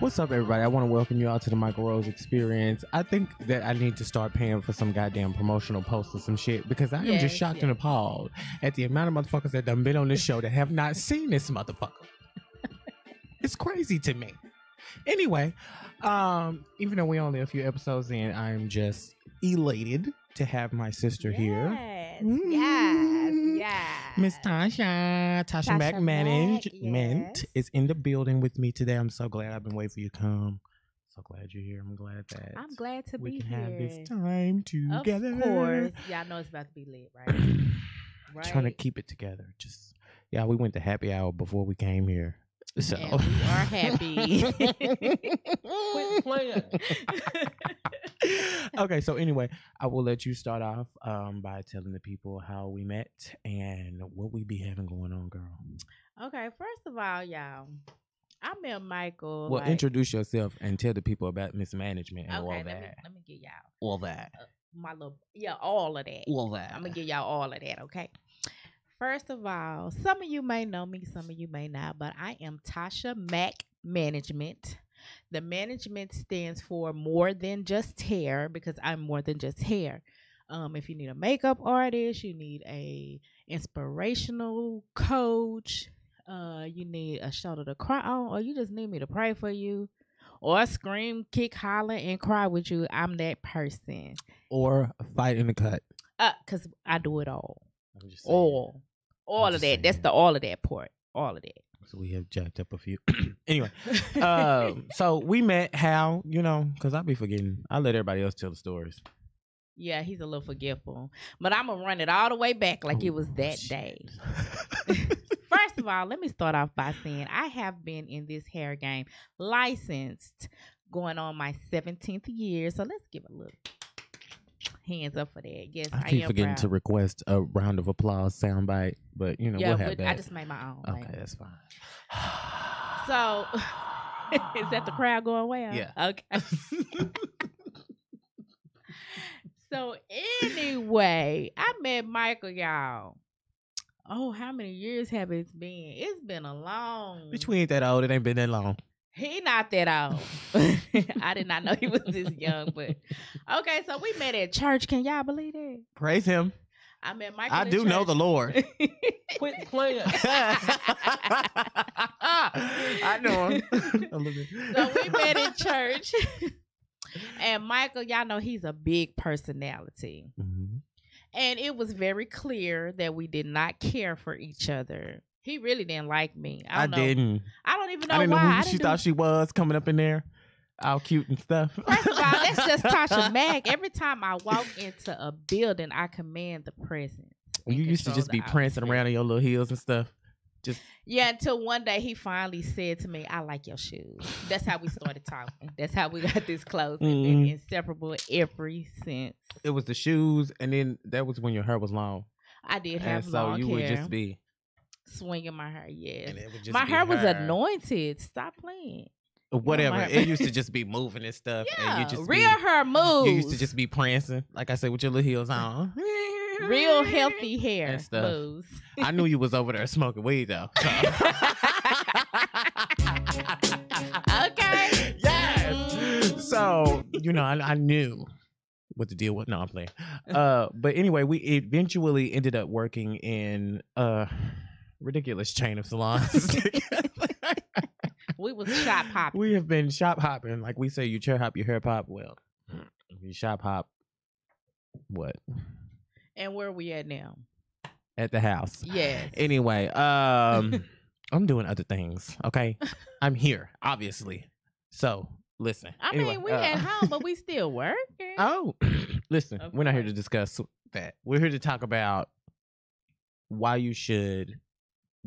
What's up, everybody? I want to welcome you all to the Mykel Rose Experience. I think that I need to start paying for some goddamn promotional posts or some shit because I am Yes, just shocked and appalled at the amount of motherfuckers that done been on this show that have not seen this motherfucker. it's crazy to me. Anyway, um, even though we only a few episodes in, I'm just elated to have my sister here. Yes, Mm. Miss Tasha, Tasha, Tasha Mac Mac, Management yes. is in the building with me today. I'm so glad I've been waiting for you to come. So glad you're here. I'm glad that I'm glad to we be can here. have this time together. Of course, y'all know it's about to be lit, right? right. Trying to keep it together. Just yeah, we went to happy hour before we came here. So And we are happy. Quit playing. okay, so anyway, I will let you start off um, by telling the people how we met and what we be having going on, girl. okay, first of all, y'all, I met Mykel. Well, like- introduce yourself and tell the people about mismanagement and Okay, all let me that. let me get y'all All that. my little yeah, all of that. All that. I'm gonna give y'all all of that, okay? First of all, some of you may know me, some of you may not, but I am Tasha Mac Management. The management stands for more than just hair because I'm more than just hair. Um, if you need a makeup artist, you need a inspirational coach, uh, you need a shoulder to cry on, or you just need me to pray for you, or scream, kick, holler, and cry with you. I'm that person. Or fight in the cut. Uh, cause I do it all. I'm just saying. All. All I'm of that. That's the all of that part. All of that. So we have jacked up a few. anyway, um, so we met how you know because I be forgetting. I let everybody else tell the stories. yeah, he's a little forgetful. But I'm gonna run it all the way back like it was Oh, that shit. day. First of all, let me start off by saying I have been in this hair game licensed going on my 17th year. So let's give a little hands up for that. Yes, I, I keep am forgetting proud. to request a round of applause soundbite, but you know yeah, we'll have but that. I just made my own. okay, like- that's fine. So is that the crowd going well? Yeah. Okay. so anyway, I met Mykel, y'all. Oh, how many years have it been? It's been a long. Bitch, we ain't that old. It ain't been that long. He not that old. I did not know he was this young, but okay. So we met at church. Can y'all believe that? Praise him. I met Mykel. I at do know the Lord. Quit playing. I know him. a little bit. so we met in church. and Mykel, y'all know he's a big personality. Mhm. And it was very clear that we did not care for each other. He really didn't like me. I, I, didn't. I don't even know I didn't know who I she thought do- she was coming up in there, all cute and stuff. First of all, that's just Tasha Mack. Every time I walk into a building, I command the presence. You used to just be prancing around in your little heels and stuff. Just Yeah, until one day he finally said to me, I like your shoes. That's how we started talking. That's how we got this close Mhm. inseparable ever since. it was the shoes, and then that was when your hair was long, I did have and have so you hair. would just be. Swinging my hair, yes. And it would just My hair was anointed. Stop playing. Uh, whatever. my- it used to just be moving and stuff, and Yeah, you just real be, hair moves. You used to just be prancing, like I said, with your little heels on. real healthy hair And stuff. moves. I knew you was over there smoking weed though. so. Okay. Yes. Mm. So you know, I, I knew what the deal was. No, I'm playing. Uh, but anyway, we eventually ended up working in a ridiculous chain of salons. We was shop hopping. we have been shop hopping, like we say, you chair hop, your hair pop. Well, you shop hop. What And where are we at now? at the house? Yes. Anyway, um, I'm doing other things. Okay, I'm here, obviously. So listen. I Anyway, mean, we uh, at home, but we still working. Oh, listen, Of we're not here to discuss that. We're here to talk about why you should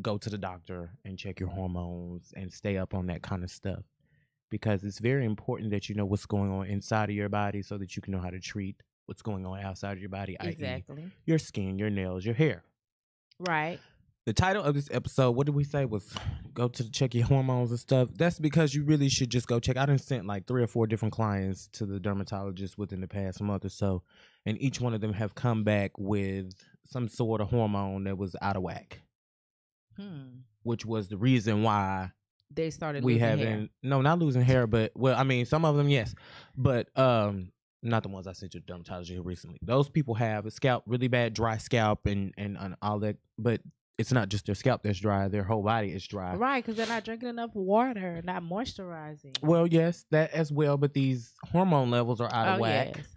go to the doctor and check your mm-hmm. hormones and stay up on that kind of stuff. Because it's very important that you know what's going on inside of your body so that you can know how to treat what's going on outside of your body, i.e., Exactly. your skin, your nails, your hair. Right. The title of this episode, what did we say, was go to check your hormones and stuff. That's because you really should just go check. I done sent like three or four different clients to the dermatologist within the past month or so, and each one of them have come back with some sort of hormone that was out of whack, Hmm. which was the reason why they started we losing haven't hair. no not losing hair but well i mean some of them yes but um not the ones i sent you to dermatology here recently those people have a scalp really bad dry scalp and and, and all that but it's not just their scalp that's dry their whole body is dry Right, because they're not drinking enough water, not moisturizing. well yes that as well but these hormone levels are out of oh whack yes,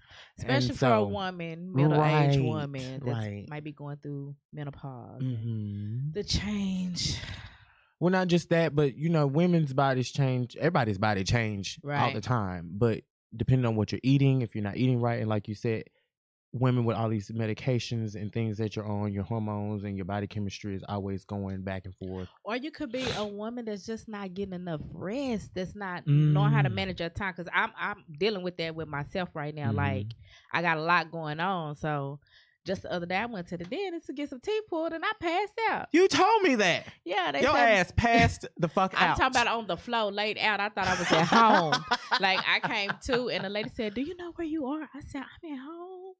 especially for a woman, middle aged Right, woman that right. might be going through menopause. Mhm. The change. well not just that but you know women's bodies change everybody's body change all the time but depending on what you're eating if you're not eating right and like you said women with all these medications and things that you're on your hormones and your body chemistry is always going back and forth Or you could be a woman that's just not getting enough rest. That's not knowing how to Mm. manage your time. Because I'm I'm dealing with that with myself right now. Mhm. Like I got a lot going on. So just the other day I went to the dentist to get some teeth pulled and I passed out. you told me that Yeah, they your ass passed the fuck out. I'm talking about on the floor, laid out. I thought I was at home. like I came to, and the lady said, "Do you know where you are?" I said, "I'm at home."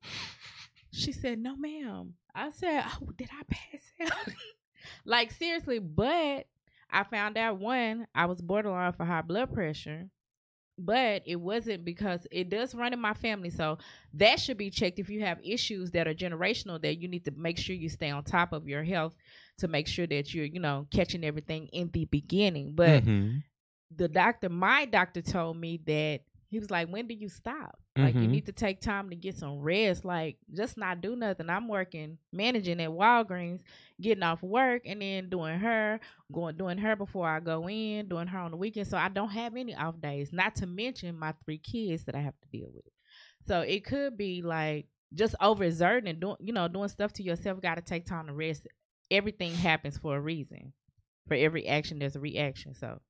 She said, "No, ma'am." I said, "Oh, did I pass out?" like seriously, but I found out one, I was borderline for high blood pressure. But it wasn't because it does run in my family, so that should be checked. If you have issues that are generational, that you need to make sure you stay on top of your health to make sure that you're, you know, catching everything in the beginning. But Mhm. the doctor, my doctor told me that he was like, When do you stop? Like, you Mhm. need to take time to get some rest. Like, just not do nothing. I'm working, managing at Walgreens, getting off work, and then doing her, going doing her before I go in, doing her on the weekend. So I don't have any off days, not to mention my three kids that I have to deal with. So it could be like just overexerting and doing, you know, doing stuff to yourself. Got to take time to rest. Everything happens for a reason. For every action, there's a reaction. So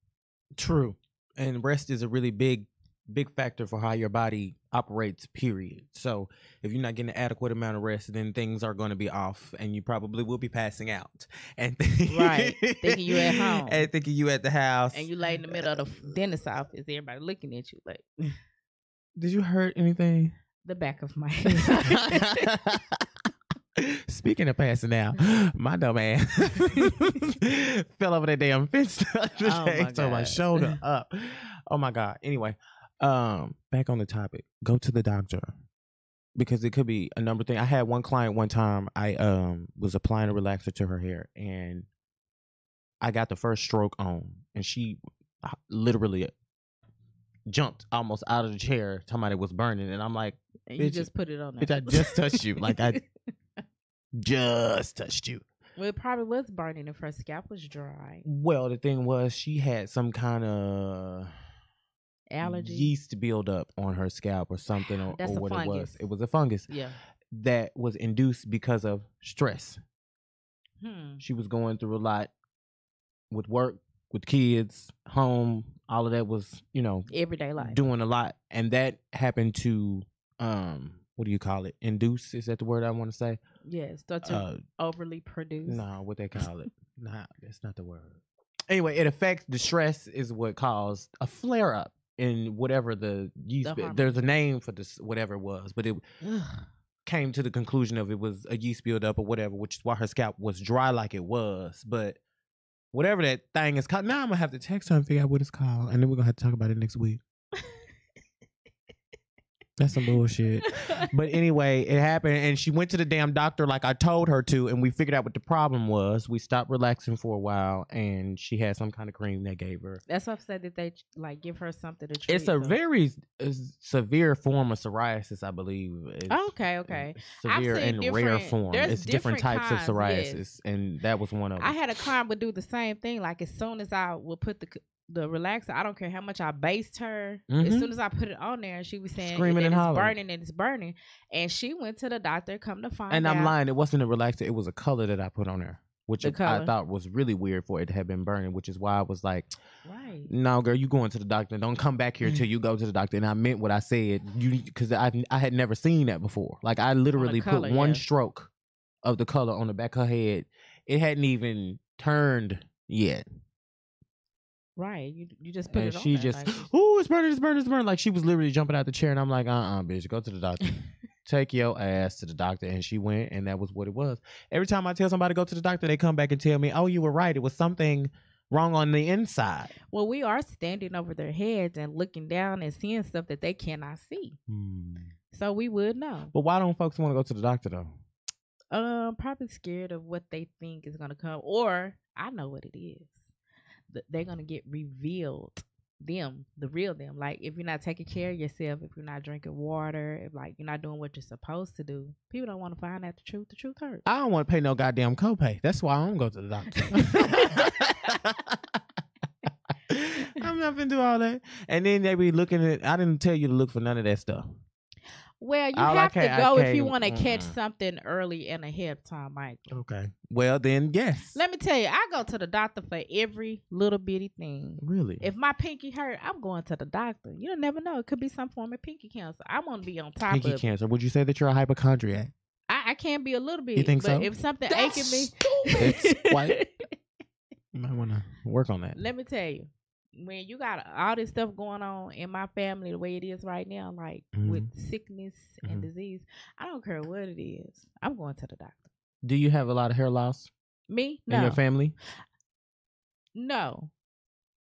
True. And rest is a really big, big factor for how your body operates, period. So if you're not getting an adequate amount of rest, then things are going to be off and you probably will be passing out. And Right. Thinking you at home. And thinking you at the house. and you lay in the middle of the dentist office, everybody looking at you like Did you hurt anything? the back of my head. Speaking of passing out, my dumb ass fell over that damn fence the other Oh day, my so my shoulder up. Oh my god. Anyway, um, back on the topic. Go to the doctor because it could be a number of things. I had one client one time. I um was applying a relaxer to her hair, and I got the first stroke on, and she uh, literally jumped almost out of the chair, talking about it was burning, and I'm like. and you just put it on. Bitch, I just touched you. Like I just touched you. well, it probably was burning if her scalp was dry. Well, the thing was she had some kind of Allergy. yeast buildup on her scalp or something or, That's or what it was. It was a fungus Yeah. that was induced because of stress. Hmm. She was going through a lot with work, with kids, home, all of that was, you know, Everyday life. doing a lot. And that happened to um what do you call it? Induce, is that the word I want to say? yeah. Start to Uh overly produce. No, what they call it. nah, that's not the word. Anyway, it affects the stress is what caused a flare up in whatever the yeast. The there's a name for this, whatever it was, but it came to the conclusion of it was a yeast buildup or whatever, which is why her scalp was dry like it was. But whatever that thing is called, now I'm gonna have to text her and figure out what it's called, and then we're gonna have to talk about it next week. That's some bullshit. But anyway, it happened, and she went to the damn doctor like I told her to, and we figured out what the problem was. We stopped relaxing for a while, and she had some kind of cream they gave her. That's why I said that they like give her something to treat. It's a them. very uh, severe form of psoriasis, I believe. It's, okay. Okay. uh, severe and rare form. It's different, different types of kinds, yes. psoriasis, and that was one of them. I had a client would do the same thing. Like as soon as I would put the the relaxer, I don't care how much I based her. As Mhm. soon as I put it on there, she was saying Screaming and it's hollering. burning and it's burning. And she went to the doctor. Come to find and out, I'm lying. It wasn't a relaxer. It was a color that I put on there, which The I thought was really weird for it to have been burning. Which is why I was like, Right. "No, girl, you going to the doctor? Don't come back here till you go to the doctor." And I meant what I said. You because I I had never seen that before. Like I literally color, put one yeah. stroke of the color on the back of her head. It hadn't even turned yet. Right. You you just put and it on she just, like, oh, it's burning, it's burning, it's burning. Like she was literally jumping out the chair, and I'm like, uh, uh bitch, go to the doctor. Take your ass to the doctor, and she went, and that was what it was. Every time I tell somebody to go to the doctor, they come back and tell me, oh, you were right. It was something wrong on the inside. Well, we are standing over their heads and looking down and seeing stuff that they cannot see. So we would know. But why don't folks want to go to the doctor though? Um, probably scared of what they think is gonna come, or I know what it is. Th- They're gonna get revealed. Them, the real them. Like if you're not taking care of yourself, if you're not drinking water, if like you're not doing what you're supposed to do, people don't want to find out the truth. The truth hurts. I don't want to pay no goddamn copay. That's why I don't go to the doctor. I'm not gonna do all that. And then they be looking at. I didn't tell you to look for none of that stuff. Well, you All have to go if you want to catch mm-mm. something early and ahead of time, Mykel. Okay. Well, then yes. Let me tell you, I go to the doctor for every little bitty thing. really. If my pinky hurt, I'm going to the doctor. You never know; it could be some form of pinky cancer. I want to be on top Pinky of. it. cancer. Would you say that you're a hypochondriac? I, I can be a little bit. You think but so? If something That's aching me, It's quite- You might want to work on that. Let me tell you, when you got all this stuff going on in my family, the way it is right now, like with sickness and Mhm. disease, I don't care what it is. I'm going to the doctor. Do you have a lot of hair loss Me? in your family? No.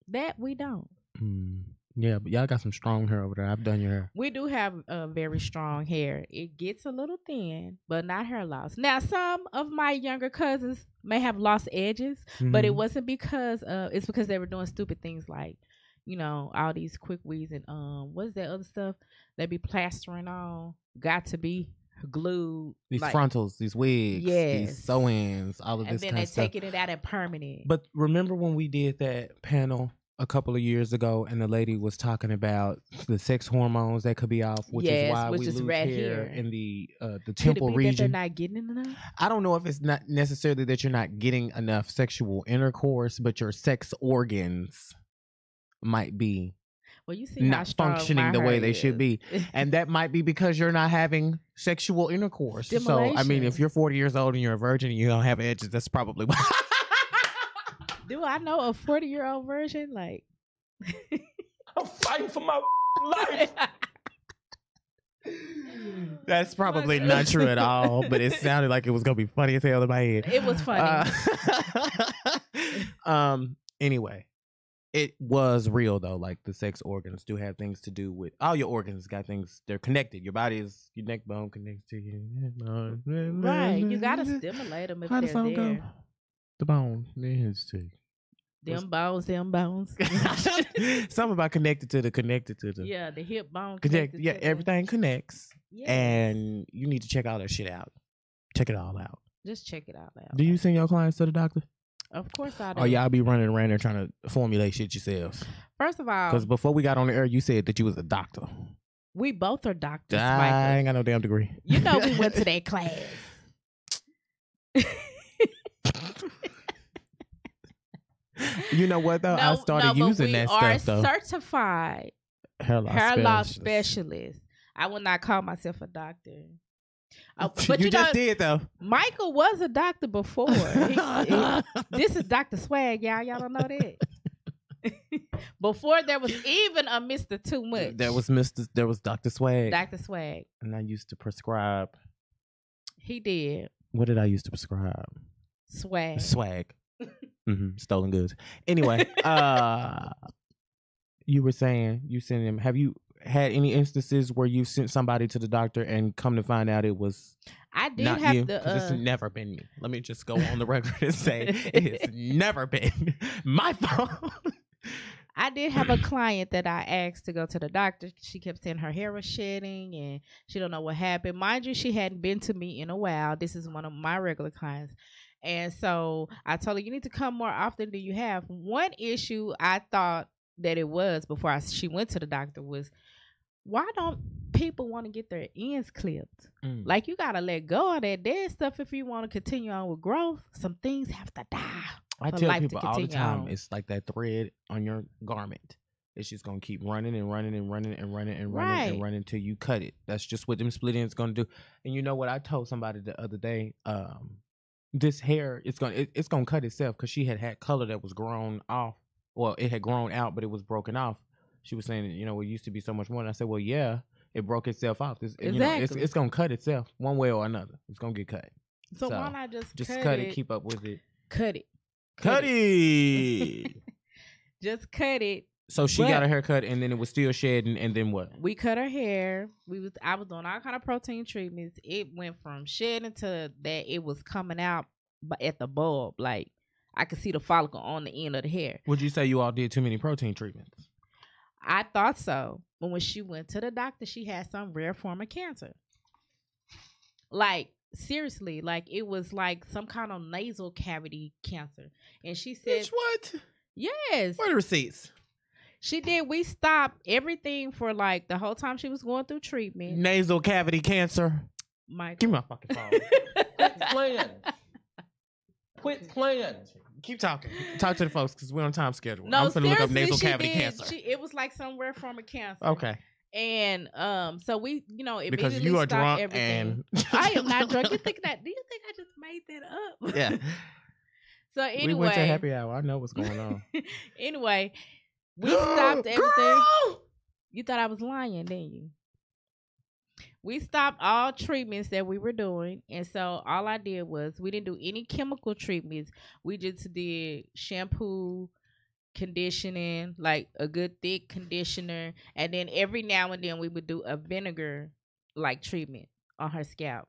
That we don't. Mm. Yeah, but y'all got some strong hair over there. I've done your hair. We do have uh, very strong hair. It gets a little thin, but not hair loss. Now, some of my younger cousins may have lost edges, but it Mhm. wasn't because uh it's because they were doing stupid things like you know all these quick weaves and um what's that other stuff they be plastering on got to be glued these like- frontals, these wigs, Yes. these sew-ins, all of and this then kind they of stuff. taking it out and permanent But remember when we did that panel a couple of years ago, and the lady was talking about the sex hormones that could be off, which Yes, is why which we is lose red hair hair. in the uh, the temple region. not getting enough I don't know if it's not necessarily that you're not getting enough sexual intercourse, but your sex organs might be well you see not functioning the way hair they should be. And that might be because you're not having sexual intercourse. So, I mean, if you're 40 years old and you're a virgin and you don't have edges, that's probably why. Do i know a 40 year old version like I'm fighting for my life. That's probably not true at all, but it sounded like it was gonna be funny as hell in my head. It was funny. Uh, um. Anyway, it was real though. Like the sex organs do have things to do with all your organs. Got things. They're connected. Your body is your neck bone connects to your neck bone. right you gotta stimulate them if How the they're song there go? The bone. There's two. Them bones them bones Something about connected to the connected to the yeah the hip bone connect. Yeah, to the- everything connects, Yes. and you need to check all that shit out. Check it all out. just check it out loud. Do you send your clients to the doctor? Of course I do. Or y'all be running around there trying to formulate shit yourselves? First of all, Because before we got on the air, you said that you was a doctor. we both are doctors, I Mykel. ain't got no damn degree. You know we went to that class. You know what though? I started no, using we that are stuff though. certified hair loss hair loss specialist. I would not call myself a doctor. Uh, you, but you, know, just did though. Mykel was a doctor before. He- he- this is Dr. Swag, y'all. Y'all don't know that. before there was even a Mr. Too Much. There was Mr. There was Dr. Swag, Dr. Swag. and I used to prescribe. He did. What did I used to prescribe? Swag. Swag. Hmm Stolen goods. Anyway, uh, you were saying you sent him. Have you had any instances where you sent somebody to the doctor and come to find out it was I did not have you? to 'Cause uh, it's never been me. Let me just go on the record and say it has never been my fault. I did have a client that I asked to go to the doctor. She kept saying her hair was shedding and she don't know what happened. Mind you, she hadn't been to me in a while. This is one of my regular clients. And so I told her, you need to come more often than you have. One issue I thought that it was before I, she went to the doctor was, why don't people want to get their ends clipped? Mm. Like you gotta let go of that dead stuff if you want to continue on with growth. Some things have to die. I tell people all the time, on. it's like that thread on your garment. It's just gonna keep running and running and running and running and running Right. and running until you cut it. That's just what them split ends gonna do. And you know what? I told somebody the other day, um, this hair it's gonna it, it's gonna cut itself because she had had color that was grown off. Well, it had grown out, but it was broken off. She was saying, you know, it used to be so much more. And I said, well, yeah, it broke itself off. It's, you know, it's, Exactly. it's gonna cut itself one way or another. It's gonna get cut. So, So, why not just, Just cut, cut, it? it, keep up with it. cut it. Cut it. Just cut it. So she But- got a haircut and then it was still shedding and then what? We cut her hair. We was I was doing all kind of protein treatments. It went from shedding to that it was coming out but at the bulb. Like I could see the follicle on the end of the hair. Would you say you all did too many protein treatments? I thought so. But when she went to the doctor, she had some rare form of cancer. Like seriously, like it was like some kind of nasal cavity cancer. And she said, Bitch, what? "Yes." Where the receipts? She did. We stopped everything for like the whole time she was going through treatment. Nasal cavity cancer. Mike, Give me my fucking phone. Quit playing. Quit playing. Keep talking. Talk to the folks because we're on time schedule. no, I'm gonna seriously, look up nasal she cavity did. cancer. She, it was like some rare form of cancer. okay. And um, so we, you know, Because immediately you are drunk everything. and I am not drunk. You think that? Do you think I just made that up? yeah. So anyway, We went to happy hour. I know what's going on. anyway, we stopped everything. Girl! You thought I was lying, didn't you? We stopped all treatments that we were doing, and so all I did was we didn't do any chemical treatments. We just did shampoo, conditioning, like a good thick conditioner, and then every now and then we would do a vinegar like treatment on her scalp.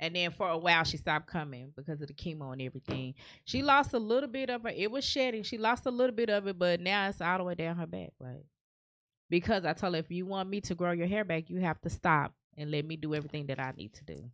And then for a while she stopped coming because of the chemo and everything. She lost a little bit of her. It was shedding. She lost a little bit of it, but now it's all the way down her back. Like because I told her if you want me to grow your hair back, you have to stop and let me do everything that I need to do.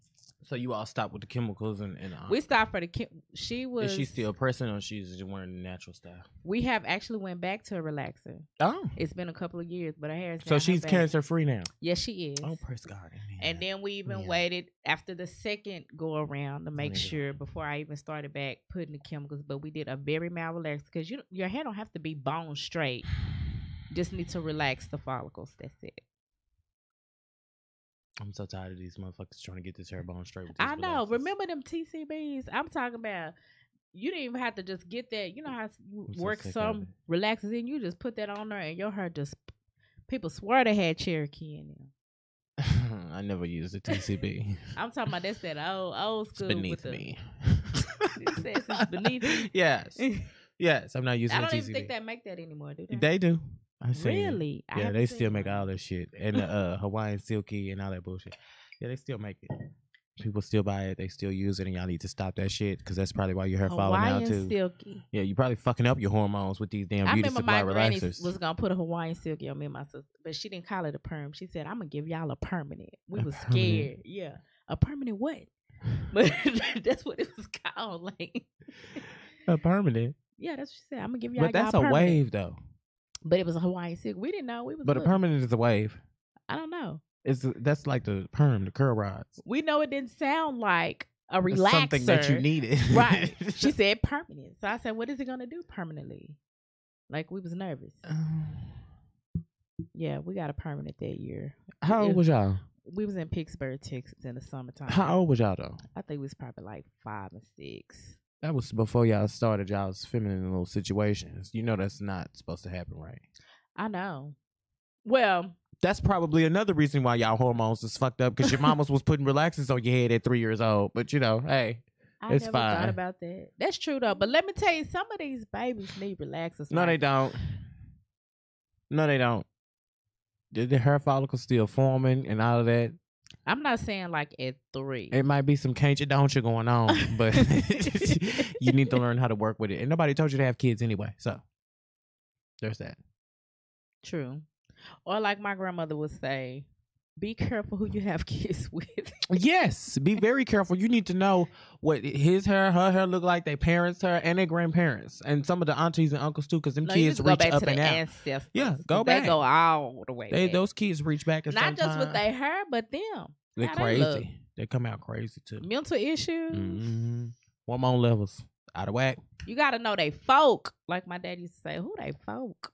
So you all stopped with the chemicals and, and uh, We stopped for the chem- she was is she still pressing or she's just wearing the natural style? we have actually went back to a relaxer. Oh. It's been a couple of years, but her hair is So she's cancer free now. Yes, she is. Oh, praise God. Amen. And then we even Yeah. waited after the second go around to make sure before I even started back putting the chemicals. But we did a very mild relax because you your hair don't have to be bone straight. Just need to relax the follicles. That's it. I'm so tired of these motherfuckers trying to get this hair bone straight. I know. relaxers. Remember them TCBs? I'm talking about. You didn't even have to just get that. You know how you I'm so work sick some it. relaxers in. You just put that on there, and your hair just. People swear they had Cherokee in them. I never used a TCB. I'm talking about that's that old old it's school. beneath with the, me. It's beneath you. yes. Yes. I'm not using I don't even think they make that anymore, do they? They do. I seen really? Yeah, they still make all that shit and the uh, Hawaiian silky and all that bullshit. Yeah, they still make it. People still buy it. They still use it, and y'all need to stop that shit because that's probably why your hair falling out too. Silky. Yeah, you probably fucking up your hormones with these damn I beauty remember my supply granny relaxers. was gonna put a Hawaiian silky on me and my sister, but she didn't call it a perm. She said, "I'm gonna give y'all a permanent." We A was permanent? scared. Yeah, a permanent what? But that's what it was called. Like, a permanent, yeah, that's what she said. I'm gonna give y'all. but that's a permanent." wave though. But it was a Hawaiian silk. We didn't know. We was. But a permanent is a wave. I don't know. It's that's like the perm, the curl rods. We know it didn't sound like a relaxer. Something that you needed, right. She said permanent. So I said, what is it gonna do permanently? Like we was nervous. Uh, yeah, we got a permanent that year. How old was y'all? We was in Pittsburgh, Texas in the summertime. How old was y'all though? I think we was probably like five and six. That was before y'all started y'all's feminine little situations. You know that's not supposed to happen, right? I know. Well, That's probably another reason why y'all hormones is fucked up because your mamas was putting relaxers on your head at three years old. But you know, hey, I It's never fine. thought about that. That's true though. But let me tell you, some of these babies need relaxers. no, like- they don't. No, they don't. Did the hair follicle still forming and all of that? I'm not saying like at three. It might be some can't you don't you going on, but you need to learn how to work with it. And nobody told you to have kids anyway, so there's that. True. Or like my grandmother would say, be careful who you have kids with. Yes, be very careful. You need to know what his hair, her hair look like, their parents' her, and their grandparents, and some of the aunties and uncles too, because them no, kids reach back up and out. ancestors. Yeah, go they back. go all the way. They those kids reach back at not just with their hair, but them They're how they crazy. They come out crazy too. mental issues. hmm Hormone levels out of whack. You got to know they folk. Like my dad used to say, who they folk?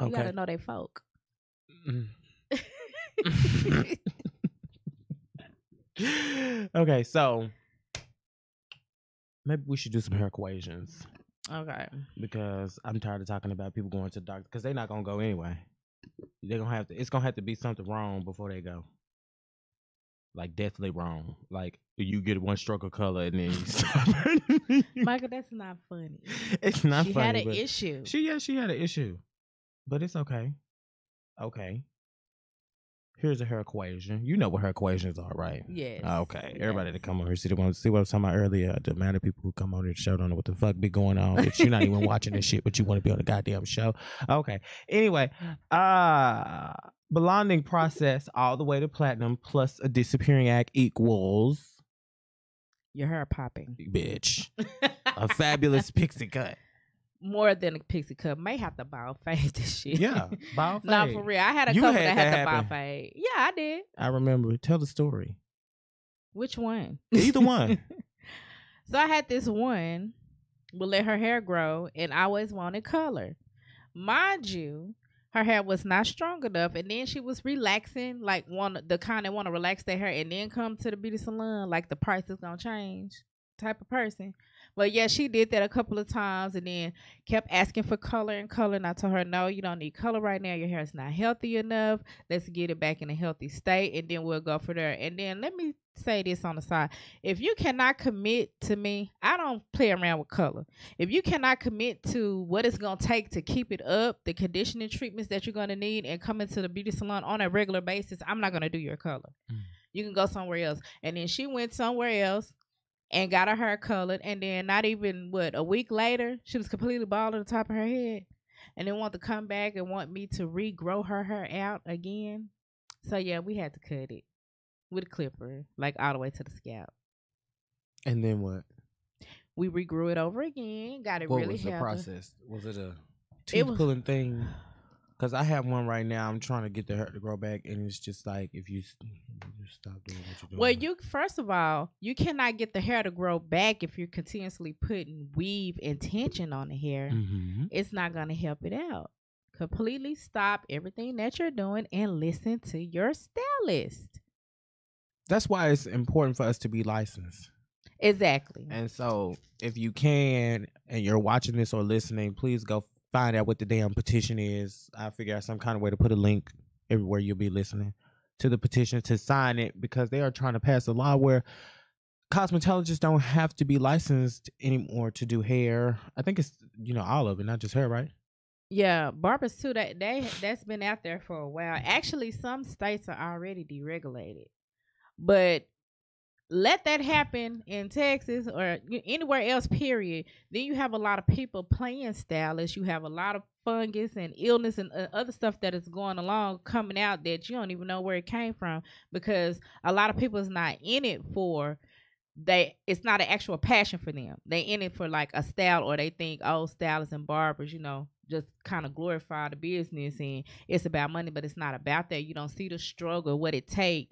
You got to know they folk. Mm. okay, so maybe we should do some hair equations okay. because I'm tired of talking about people going to the doctor because they're not gonna go anyway. They're gonna have to. It's gonna have to be something wrong before they go. like deathly wrong. Like you get one stroke of color and then you stop. Mykel, that's not funny. it's not funny. she funny. had an issue. She yeah, she had an issue, but it's okay. Okay. Here's her equation. You know what her equations are, right? yes. Ah, Okay, everybody yes. that come on here see the one see what I was talking about earlier. The amount of people who come on here the show don't know what the fuck be going on. Bitch, you're not even watching this shit, but you want to be on the goddamn show. Okay. Anyway, uh blonding process all the way to platinum plus a disappearing act equals Your hair popping. bitch a fabulous pixie cut. More than a pixie cut. May have to bow fade this shit. Yeah, bow no, fade. for real. I had a You couple had that had that to bow happen. fade. Yeah, I did. I remember. Tell the story. Which one? Either one. so I had this one would let her hair grow and I always wanted color. Mind you, her hair was not strong enough and then she was relaxing, like one the kind that want to relax their hair and then come to the beauty salon, like the price is gonna change type of person. But yeah, she did that a couple of times and then kept asking for color and color. And I told her, no, you don't need color right now. Your hair is not healthy enough. Let's get it back in a healthy state and then we'll go for there. And then let me say this on the side. If you cannot commit to me, I don't play around with color. If you cannot commit to what it's going to take to keep it up, the conditioning treatments that you're going to need, and come into the beauty salon on a regular basis, I'm not going to do your color. Mm. You can go somewhere else. And then she went somewhere else and got her hair colored. And then not even, what, a week later, she was completely bald on the top of her head. And then want to come back and want me to regrow her hair out again. So yeah, we had to cut it with a clipper, like all the way to the scalp. and then what? We regrew it over again. Got it What really was the healthy. process? Was it a teeth was- pulling thing? Because I have one right now. I'm trying to get the hair to grow back, and it's just like if you, you stop doing what you're doing. Well, you first of all, you cannot get the hair to grow back if you're continuously putting weave and tension on the hair. Mhm. It's not gonna help it out. Completely stop everything that you're doing and listen to your stylist. That's why it's important for us to be licensed. Exactly. And so, if you can, and you're watching this or listening, please go find out what the damn petition is. I figure out some kind of way to put a link everywhere you'll be listening to the petition to sign it because they are trying to pass a law where cosmetologists don't have to be licensed anymore to do hair. I think it's you know all of it, not just hair, right? Yeah, barbers too. That they that's been out there for a while. Actually, some states are already deregulated, but let that happen in Texas or anywhere else. Period. Then you have a lot of people playing stylists. You have a lot of fungus and illness and uh, other stuff that is going along coming out that you don't even know where it came from because a lot of people is not in it for they it's not an actual passion for them. They in it for like a style or they think oh stylists and barbers, you know, just kind of glorify the business and it's about money, but it's not about that. You don't see the struggle, what it take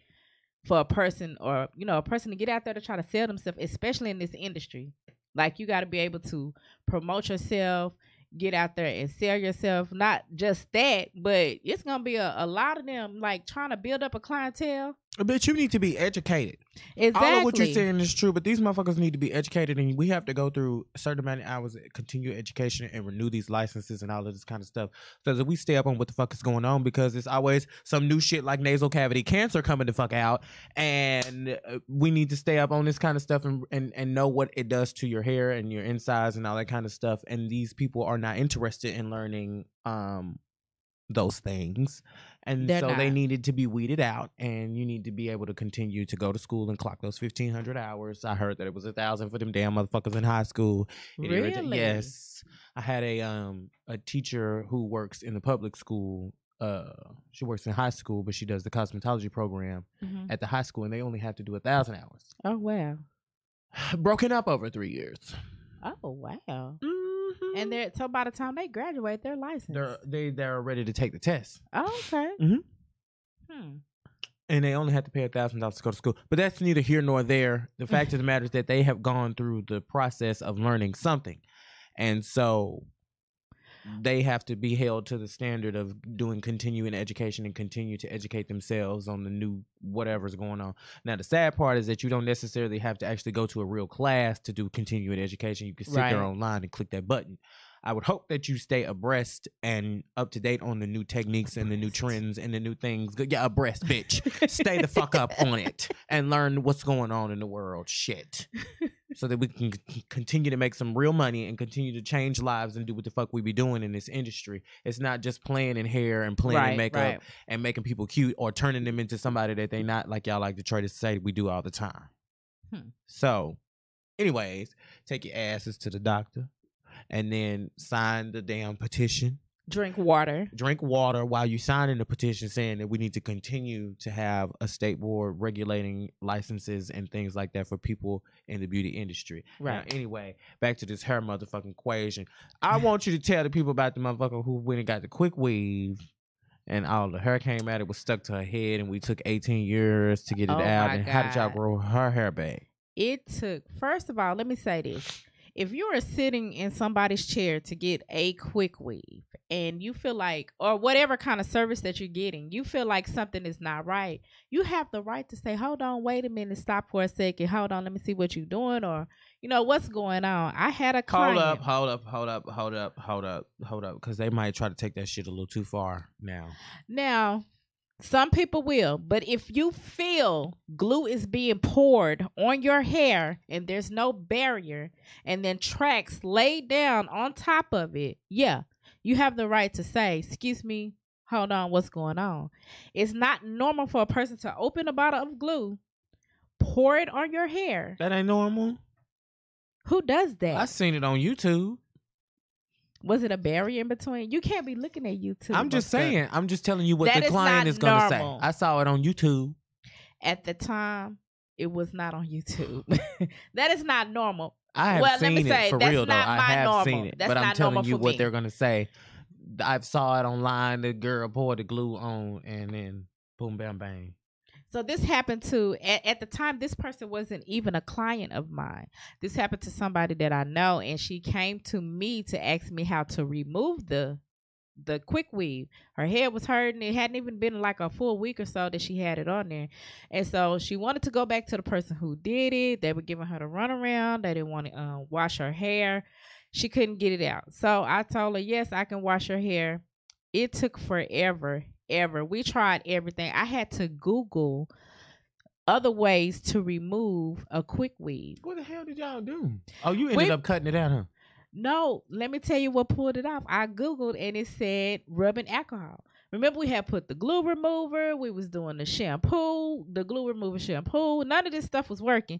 for a person or you know, a person to get out there to try to sell themselves, especially in this industry. Like you gotta be able to promote yourself, get out there and sell yourself. Not just that, but it's gonna be a, a lot of them like trying to build up a clientele. But you need to be educated. Exactly. All of what you're saying is true, but these motherfuckers need to be educated, and we have to go through a certain amount of hours, of continue education, and renew these licenses and all of this kind of stuff. So that we stay up on what the fuck is going on, because it's always some new shit like nasal cavity cancer coming the fuck out, and uh, we need to stay up on this kind of stuff and, and and know what it does to your hair and your insides and all that kind of stuff. And these people are not interested in learning um those things. And They're so they needed to be weeded out, and you need to be able to continue to go to school and clock those fifteen hundred hours. I heard that it was a thousand for them damn motherfuckers in high school. It irrita- Really? Yes, I had a um a teacher who works in the public school. Uh, she works in high school, but she does the cosmetology program Mhm. at the high school, and they only have to do a thousand hours, Oh wow. broken up over three years. Oh wow. Mm-hmm. And they're so by the time they graduate, they're licensed. they're they they're ready to take the test. oh, okay. Mhm. Hmm. and they only have to pay a thousand dollars to go to school. But that's neither here nor there. The fact of the matter is that they have gone through the process of learning something, and so they have to be held to the standard of doing continuing education and continue to educate themselves on the new whatever's going on. Now, the sad part is that you don't necessarily have to actually go to a real class to do continuing education. You can sit Right. there online and click that button. I would hope that you stay abreast and up to date on the new techniques and the new trends and the new things. Yeah, abreast, bitch. stay the fuck up on it and learn what's going on in the world. Shit. So that we can continue to make some real money and continue to change lives and do what the fuck we be doing in this industry. It's not just playing in hair and playing in makeup right. and making people cute or turning them into somebody that they not like y'all like to try to say we do all the time. Hmm. So, anyways, take your asses to the doctor and then sign the damn petition. Drink water. Drink water while you signing the petition saying that we need to continue to have a state board regulating licenses and things like that for people in the beauty industry. Now, Right. anyway, back to this hair motherfucking equation. I want you to tell the people about the motherfucker who went and got the quick weave and all the hair came out. It was stuck to her head, and we took 18 years to get it Oh out. And how did y'all grow her hair back? It took, first of all, let me say this. If you are sitting in somebody's chair to get a quick weave and you feel like, or whatever kind of service that you're getting, you feel like something is not right, you have the right to say, hold on, wait a minute, stop for a second, hold on, let me see what you're doing, or, you know, what's going on. I had a client. Hold up, hold up, hold up, hold up, hold up, hold up, because they might try to take that shit a little too far now. Now, some people will, but if you feel glue is being poured on your hair and there's no barrier and then tracks laid down on top of it, yeah, you have the right to say, Excuse me, hold on, what's going on? It's not normal for a person to open a bottle of glue, pour it on your hair. That ain't normal. Who does that? I seen it on YouTube. Was it a barrier in between? You can't be looking at YouTube. I'm just saying. I'm just telling you what That the is client is gonna say. normal. I saw it on YouTube. at the time it was not on YouTube. that is not normal. I have Well, let seen me it say, for real though. I have normal. seen it, That's but I'm telling you what me. they're gonna say. I've saw it online. The girl poured the glue on, and then boom, bam, bang. So this happened to at, at the time this person wasn't even a client of mine. This happened to somebody that I know and she came to me to ask me how to remove the the quick weave. Her head was hurting. It hadn't even been like a full week or so that she had it on there. And so she wanted to go back to the person who did it. They were giving her the runaround. They didn't want to uh, wash her hair. She couldn't get it out. So I told her, yes, I can wash her hair. It took forever, ever. We tried everything. I had to Google other ways to remove a quick weave. What the hell did y'all do? Oh, you ended We- up cutting it out, huh? No, let me tell you what pulled it off. I googled and it said rubbing alcohol. Remember we had put the glue remover, we was doing the shampoo, the glue remover shampoo. None of this stuff was working.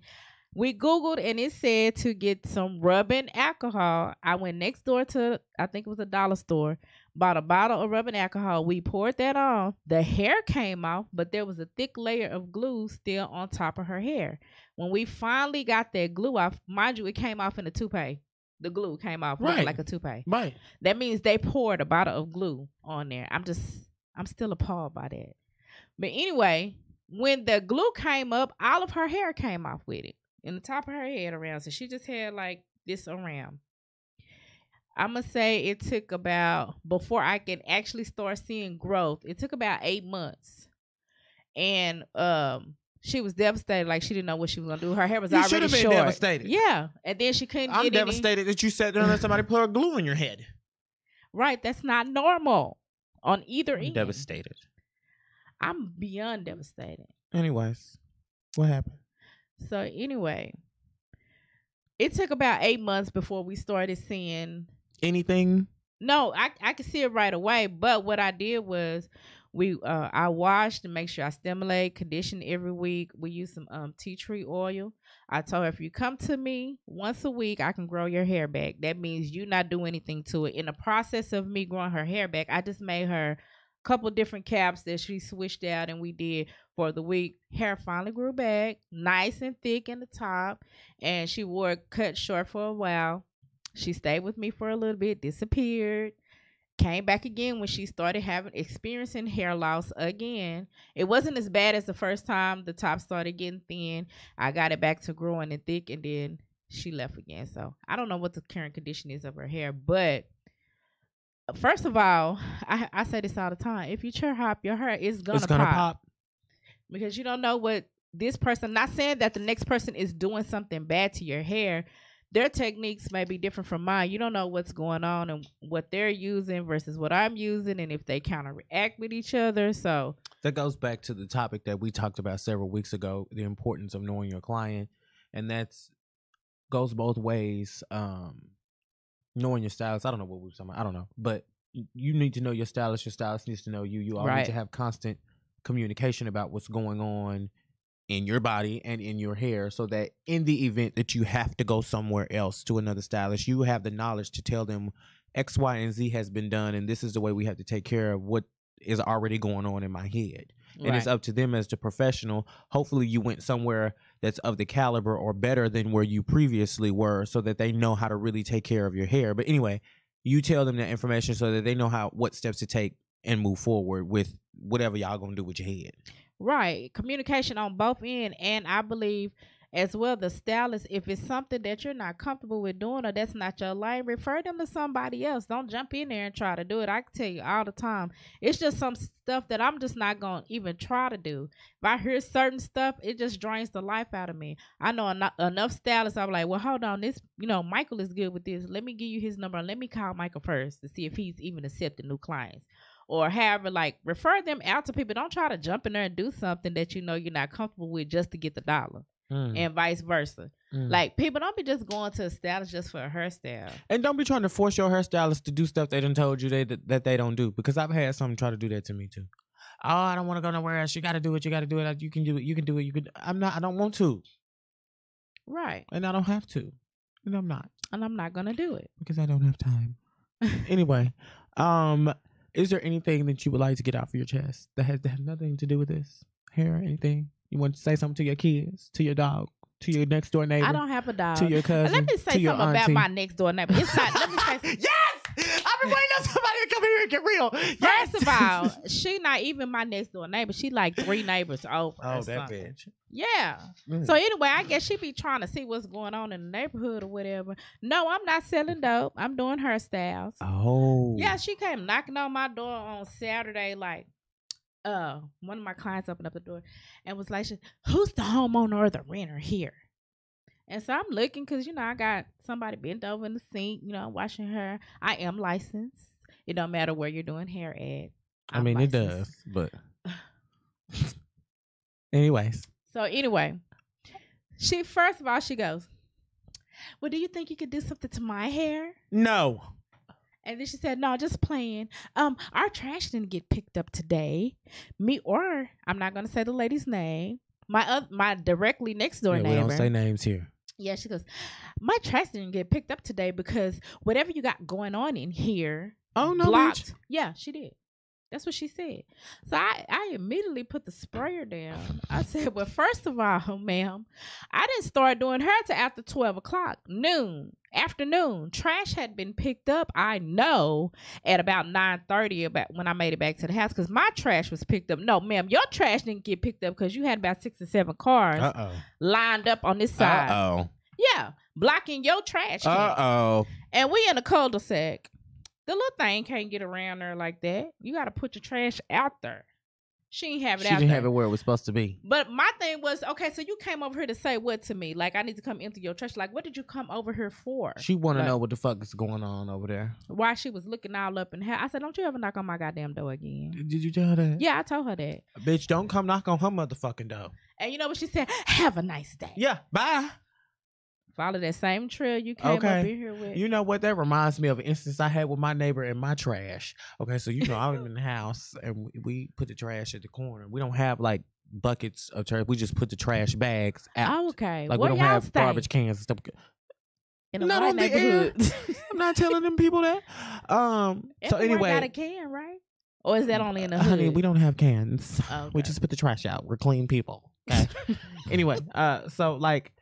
We googled and it said to get some rubbing alcohol. I went next door to I think it was a dollar store, bought a bottle of rubbing alcohol. We poured that on. The hair came off, but there was a thick layer of glue still on top of her hair. When we finally got that glue off, mind you, it came off in a toupee. The glue came off Right. like a toupee. Right. That means they poured a bottle of glue on there. I'm just, I'm still appalled by that. But anyway, when the glue came up, all of her hair came off with it in the top of her head around. So she just had like this around. I'm gonna say it took about before I can actually start seeing growth. It took about eight months, and um, she was devastated. Like she didn't know what she was gonna do. Her hair was You already should have been short. devastated. Yeah, and then she couldn't I'm get any. devastated that you sat there and let somebody put a glue in your head. Right, that's not normal on either I'm end. devastated. I'm beyond devastated. Anyways, what happened? So anyway, it took about eight months before we started seeing. Anything? No, I I could see it right away. But what I did was, we uh I washed to make sure I stimulate, condition every week. We use some um tea tree oil. I told her if you come to me once a week, I can grow your hair back. That means you not do anything to it. In the process of me growing her hair back, I just made her a couple different caps that she switched out and we did for the week. Hair finally grew back, nice and thick in the top, and she wore it cut short for a while. She stayed with me for a little bit, disappeared, came back again when she started having experiencing hair loss again. It wasn't as bad as the first time. The top started getting thin. I got it back to growing and thick, and then she left again. So I don't know what the current condition is of her hair, but first of all, I, I say this all the time: if you chair hop, your hair is gonna, it's gonna pop, pop. because you don't know what this person. Not saying that the next person is doing something bad to your hair. Their techniques may be different from mine. You don't know what's going on and what they're using versus what I'm using, and if they counteract with each other. So that goes back to the topic that we talked about several weeks ago the importance of knowing your client and that's goes both ways um knowing your stylist i don't know what we were talking about i don't know but you need to know your stylist your stylist needs to know you you all need to have constant communication about what's going on in your body and in your hair so that in the event that you have to go somewhere else to another stylist you have the knowledge to tell them x y and z has been done and this is the way we have to take care of what is already going on in my head and it's up to them as the professional. Hopefully, you went somewhere that's of the caliber or better than where you previously were, so that they know how to really take care of your hair. But anyway, you tell them that information so that they know how what steps to take and move forward with whatever y'all gonna do with your head. Right. Communication on both end. And I believe as well the stylist, if it's something that you're not comfortable with doing or that's not your lane, refer them to somebody else. Don't jump in there and try to do it. I can tell you all the time. It's just some stuff that I'm just not gonna even try to do. If I hear certain stuff, it just drains the life out of me. I know enough, enough stylists. I'm like, well, hold on, this, you know, Michael is good with this. Let me give you his number. Let me call Michael first to see if he's even accepting new clients or however, like refer them out to people. Don't try to jump in there and do something that you know you're not comfortable with just to get the dollar, Mm, and vice versa. mm. Like people don't be just going to a stylist just for a hairstyle. and don't be trying to force your hairstylist to do stuff they done told you they that, that they don't do because I've had some try to do that to me too. Oh, I don't want to go nowhere else. You got to do it. You got to do it. You can do it. You can do it. You can. I'm not. I don't want to, Right, and I don't have to, and I'm not. and I'm not gonna do it. because I don't have time. anyway, um, is there anything that you would like to get off your chest that has, that has nothing to do with this hair? Anything you want to say something to your kids, to your dog, to your next door neighbor, I don't have a dog. to your cousin? Let me say something about my next door neighbor. It's not. let me say. yes, I've been waiting come here and get real. Yes. First of all, she not even my next door neighbor. She like three neighbors over. oh, that something. bitch. Yeah. Mm. So anyway, I guess she be trying to see what's going on in the neighborhood or whatever. No, I'm not selling dope. I'm doing her hairstyles. oh, Yeah, she came knocking on my door on Saturday, like uh one of my clients opened up the door and was like, Who's the homeowner or the renter here? And so I'm looking because you know I got somebody bent over in the sink, you know, washing her. I am licensed. It don't matter where you're doing hair at. I I'm mean it does, but anyways, So anyway, she first of all she goes, Well, do you think you could do something to my hair? no. And then she said, "No, just playing. Um, our trash didn't get picked up today. Me or I'm not gonna say the lady's name. My oth- my directly next door Yeah, we neighbor. don't say names here. yeah, she goes, my trash didn't get picked up today because whatever you got going on in here Oh no, bitch. blocked. Yeah, she did. That's what she said. So I, I immediately put the sprayer down. I said, Well, first of all, ma'am, I didn't start doing her till after 12 o'clock, noon, afternoon. Trash had been picked up, I know, at about 9.30 about when I made it back to the house because my trash was picked up. No, ma'am, your trash didn't get picked up because you had about six or seven cars Uh oh. lined up on this Uh side. oh. Yeah, blocking your trash Uh oh. and we in a cul-de-sac. The little thing can't get around there like that. You got to put your trash out there. She ain't have it She out didn't there. have it where it was supposed to be. But my thing was, okay, so you came over here to say what to me? Like I need to come empty your trash. Like what did you come over here for? She want to Like- know what the fuck is going on over there. Why she was looking all up in her. I said, don't you ever knock on my goddamn door again. Did you tell her that? Yeah, I told her that. Bitch, don't come knock on her motherfucking door. And you know what she said? Have a nice day. Yeah, bye. Follow that same trail you came up Okay. in here with. You know what? That reminds me of an instance I had with my neighbor and my trash. Okay, so you know I'm in the house and we- put the trash at the corner. We don't have like buckets of trash. We just put the trash bags out. okay. Like we don't have garbage cans and stuff. in a Not on the air. I'm not telling them people that. Um. so Everywhere anyway, got a can, right? Or is that only in the hood? honey, we don't have cans. We just put the trash out. We're clean people. Okay. anyway, uh, so like,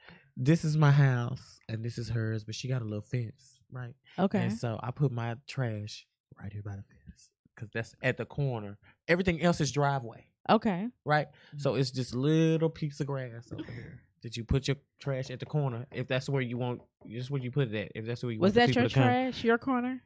this is my house and this is hers, but she got a little fence, right? okay. And so I put my trash right here by the fence because that's at the corner. Everything else is driveway, Okay. right? Mm. So it's just little piece of grass over here Did you put your trash at the corner. If that's where you want, just where you put it at. If that's where you Was want that your trash? Your corner?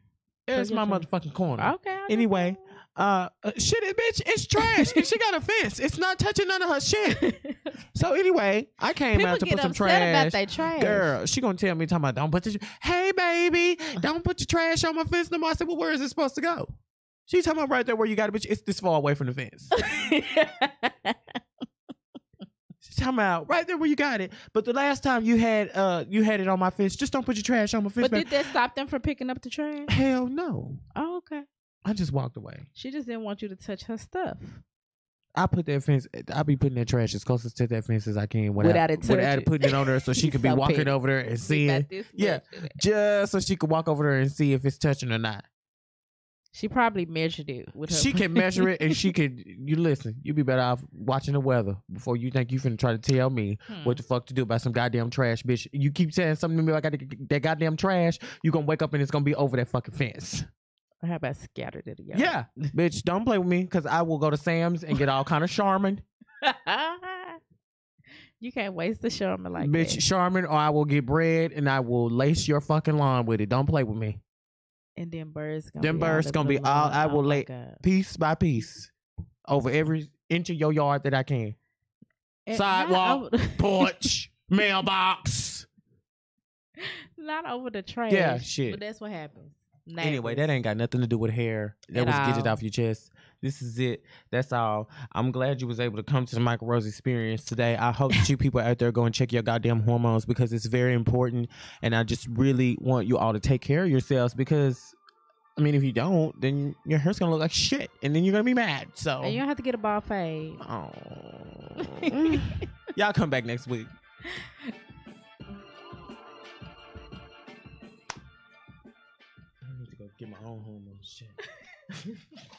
Yeah, it's my motherfucking corner. Okay. I Anyway. Uh, uh, shit, it, bitch, it's trash, and she got a fence. It's not touching none of her shit. So anyway, I came People out to put some upset about trash. trash. Girl, she gonna tell me talking about don't put your hey baby, don't put your trash on my fence no more. I said, well, where is it supposed to go? She talking about right there where you got it, bitch. It's this far away from the fence. She's talking about right there where you got it. But the last time you had uh you had it on my fence, just don't put your trash on my fence. but did that stop them from picking up the trash? Hell no. Oh, okay. I just walked away. She just didn't want you to touch her stuff. I put that fence. I be putting that trash as close to that fence as I can without, Without it without touching. putting it on there, so she could be walking petty. over there and seeing, yeah. it. just so she could walk over there and see if it's touching or not. She probably measured it with her. She can measure it, and she could. You listen. You be better off watching the weather before you think you finna try to tell me Hmm. what the fuck to do about some goddamn trash, bitch. You keep saying something to me like that goddamn trash. You gonna wake up and it's gonna be over that fucking fence. How about scattered it together? Yeah, bitch. Don't play with me because I will go to Sam's and get all kind of Charmin, you can't waste the Charmin like that. bitch. that. Charmin, or I will get bread and I will lace your fucking lawn with it. Don't play with me. And then birds gonna Them be birds gonna be all- I will lay- God. Piece by piece, over every inch of your yard that I can. Eh, and Sidewalk, over, Porch, mailbox. not over the trash. Yeah, shit. But that's what happens. Anyway, that ain't got nothing to do with hair. That At was get it off your chest. This is it. That's all. I'm glad you was able to come to the Mykel Rose experience today. I hope that you people out there go and check your goddamn hormones because it's very important. And I just really want you all to take care of yourselves because I mean if you don't, then your hair's gonna look like shit. And then you're gonna be mad. So And you don't have to get a ball fade. Oh. Y'all come back next week. Get my own home on shit.